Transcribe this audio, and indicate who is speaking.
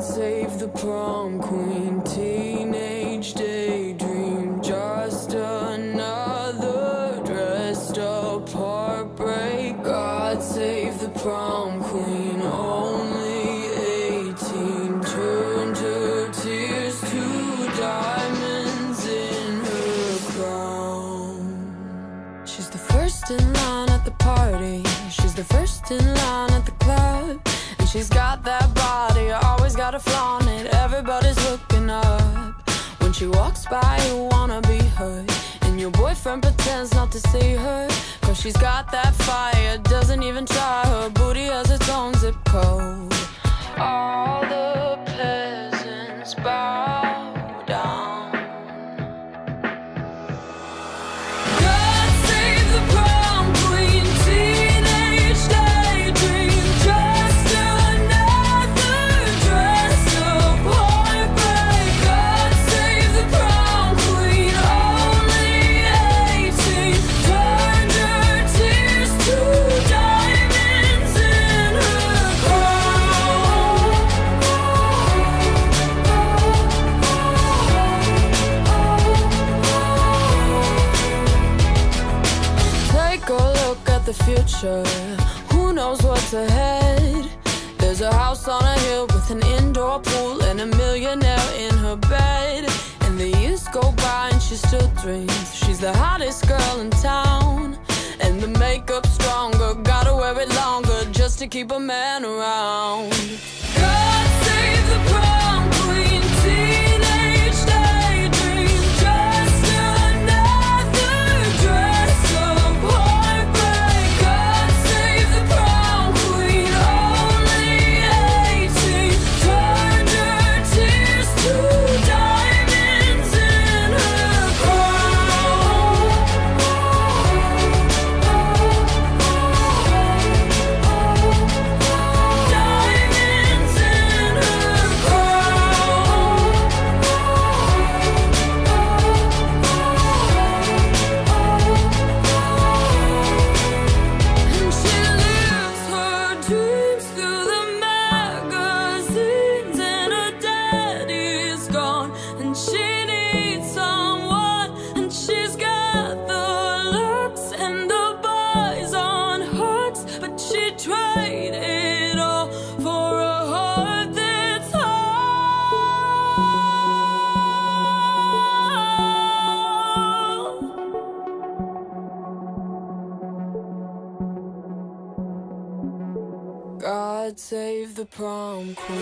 Speaker 1: God save the prom queen, teenage daydream, just another dressed up heartbreak. God save the prom queen, only 18, turned her tears to diamonds in her crown. She's the first in line at the party, she's the first in line at the club. And she's got that flaunt it. Everybody's looking up. When she walks by, you wanna be her. And your boyfriend pretends not to see her. Cause she's got that fire, doesn't even try. Her booty at the future. Who knows what's ahead? There's a house on a hill with an indoor pool and a millionaire in her bed. And the years go by and she still dreams. She's the hottest girl in town. And the makeup stronger, gotta wear it longer just to keep a man around. All for a heart that's. God save the prom queen.